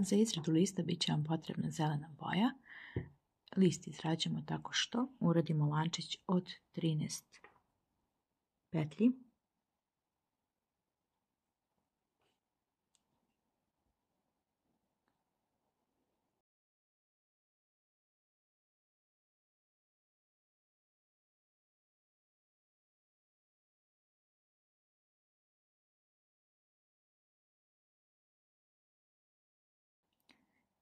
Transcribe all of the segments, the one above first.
Za izradu lista bit će vam potrebna zelena boja. List izrađujemo tako što uradimo lančić od 13 petlji.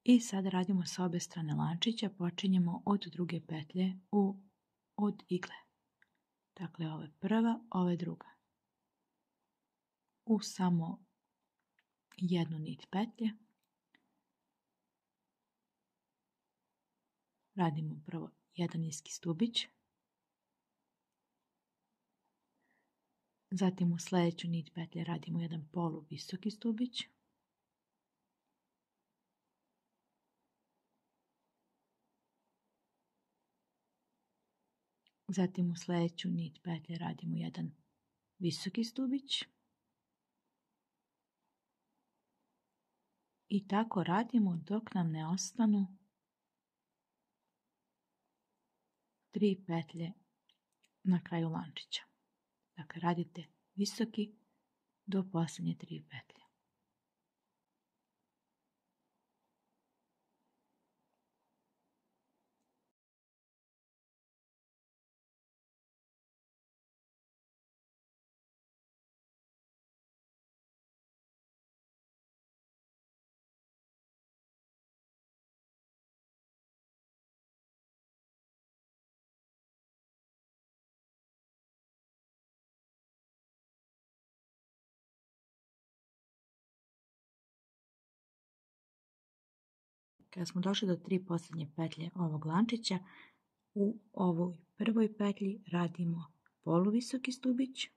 I sad radimo s obe strane lančića, počinjemo od druge petlje u, od igle. Dakle, ova je prva, ova je druga. U samo jednu nit petlje. Radimo prvo jedan niski stubić. Zatim u sljedeću nit petlje radimo jedan polu visoki stubić. Zatim u sljedeću nit petlje radimo jedan visoki stubić. I tako radimo dok nam ne ostanu tri petlje na kraju lančića. Dakle, radite visoki do posljednje tri petlje. Kada smo došli do tri posljednje petlje ovog lančića, u ovoj prvoj petlji radimo poluvisoki stubić,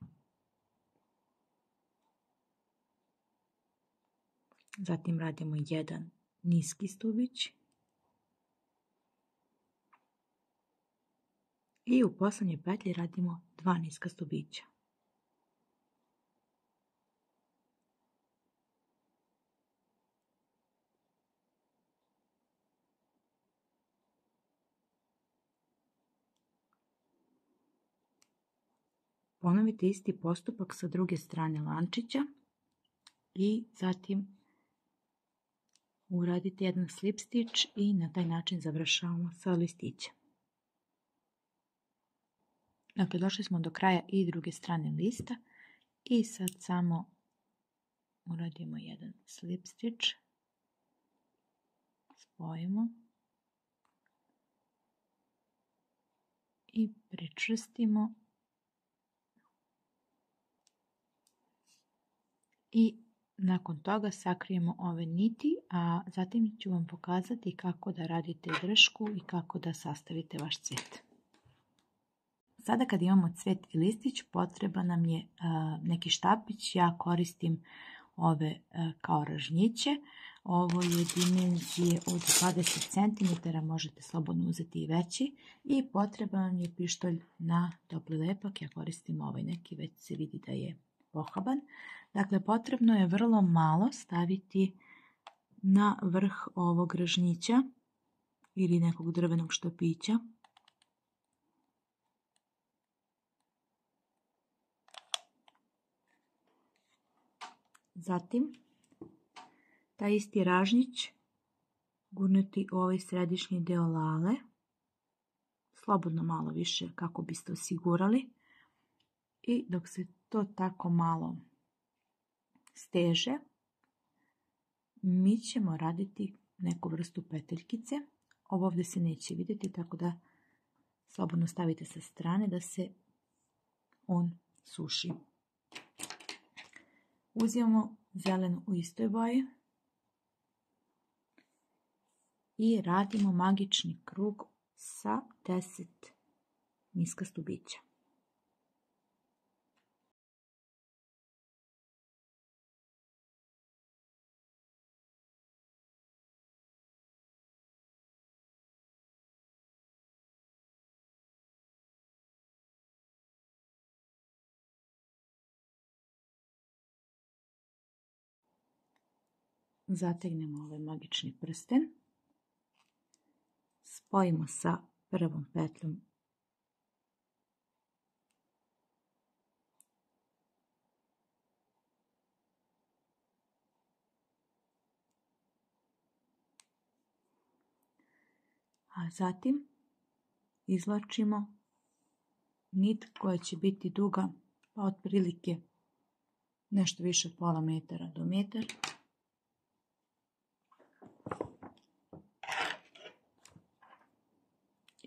zatim radimo jedan niski stubić i u posljednjoj petlji radimo dva niska stubića. Ponovite isti postupak sa druge strane lančića i zatim uradite jedan slip stitch i na taj način završavamo sa listićem. Dakle, došli smo do kraja i druge strane lista i sad samo uradimo jedan slip stitch, spojimo i pričvrstimo i nakon toga sakrijemo ove niti, a zatim ću vam pokazati kako da radite dršku i kako da sastavite vaš cvet. Sada kad imamo cvet i listić, potreba nam je neki štapić. Ja koristim ove kao ražnjiće. Ovo je dimenzije od 20 cm, možete slobodno uzeti i veći. I potreban je pištolj na topli lepak. Ja koristim ovaj neki, već se vidi da je pohaban. Dakle, potrebno je vrlo malo staviti na vrh ovog ražnjića ili nekog drvenog štapića. Zatim, taj isti ražnjić gurnuti u ovaj središnji deo lale, slobodno malo više kako biste osigurali i dok se to tako malo steže, mi ćemo raditi neku vrstu peteljkice. Ovo ovdje se neće vidjeti, tako da slobodno stavite sa strane da se on suši. Uzimamo zelenu u istoj boji i radimo magični krug sa 10 niska stubića. Zategnemo ovaj magični prsten. Spojimo sa prvom petljom a zatim izlačimo nit koja će biti duga pa otprilike nešto više od pola metara do metar.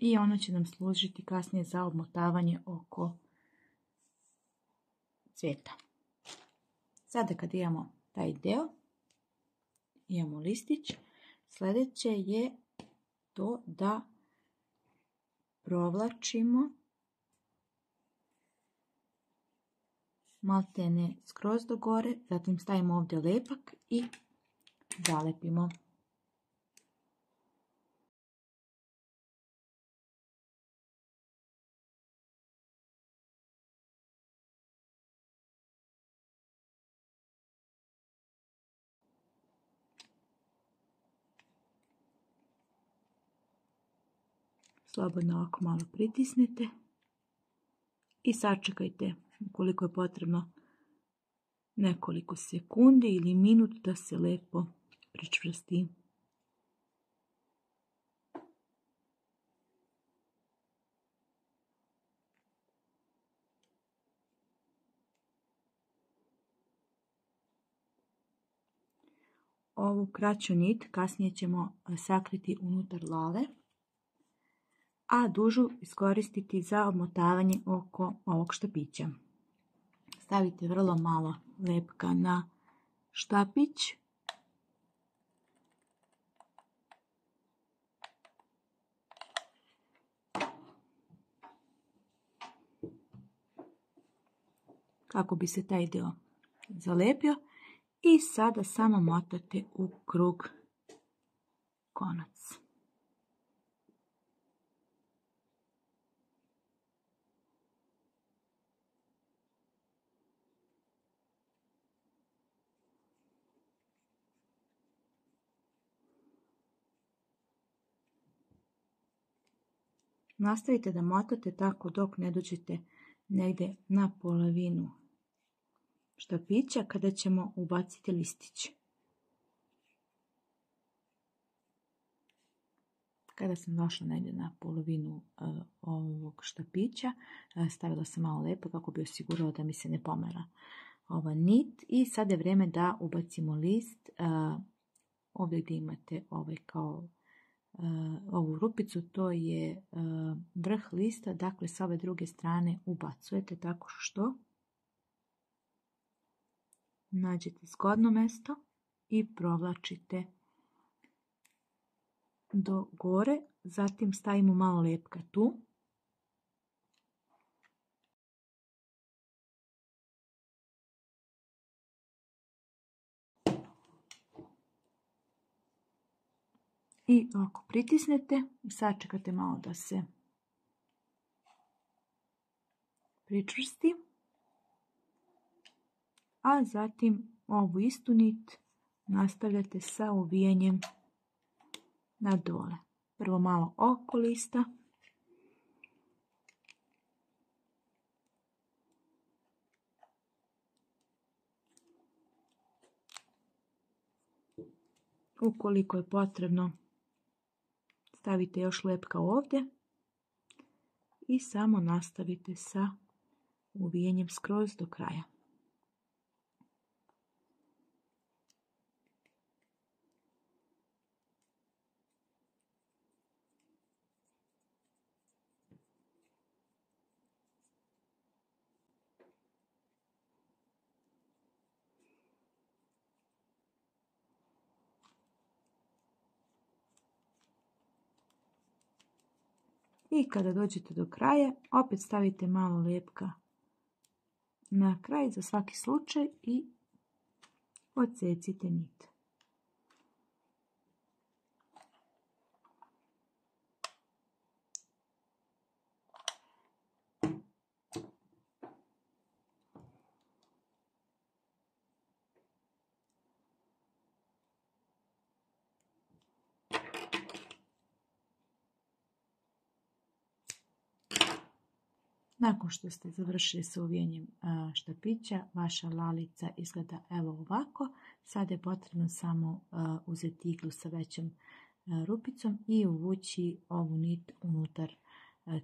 I ona će nam služiti kasnije za obmotavanje oko cvjeta. Sada kad imamo taj deo, imamo listić, sljedeće je to da provlačimo maltene skroz do gore, zatim stavimo ovdje lepak i zalepimo. Slobodno ovako malo pritisnete i sačekajte ukoliko je potrebno nekoliko sekundi ili minut da se lepo pričvrsti. Ovu kraću nit kasnije ćemo sakriti unutar lale a dužu iskoristiti za obmotavanje oko ovog štapića. Stavite vrlo malo lepka na štapić. Kako bi se taj dio zalepio. I sada samo motate u krug konac. Nastavite da motate tako dok ne dođete negdje na polovinu štapića kada ćemo ubaciti listić. Kada sam došla negdje na polovinu e, ovog štapića, e, stavila sam malo lepo kako bi osigurala da mi se ne pomera ova nit. I sad je vrijeme da ubacimo list. E, ovdje gdje imate ovaj kao ovu rupicu, to je eh, vrh lista, dakle s ove druge strane ubacujete tako što? Nađete zgodno mesto i provlačite do gore, zatim stavimo malo lepka tu I ako pritisnete i sačekate malo da se pričvrsti. A zatim ovu istu nit nastavljate sa uvijenjem na dole. Prvo malo oko lista. Ukoliko je potrebno stavite još lepka ovdje i samo nastavite sa uvijenjem skroz do kraja. I kada dođete do kraja, opet stavite malo lijepka na kraj za svaki slučaj i odsecite nit. Nakon što ste završili sa uvijenjem štapića, vaša lalica izgleda evo ovako. Sad je potrebno samo uzeti iglu sa većom rupicom i uvući ovu nit unutar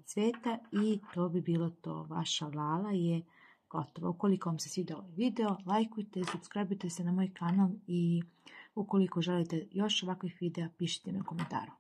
cveta i to bi bilo to. Vaša lala je gotova. Ukoliko vam se svidio ovaj video, lajkujte, subscribeujte se na moj kanal i ukoliko želite još ovakvih videa, pišite mi u komentaru.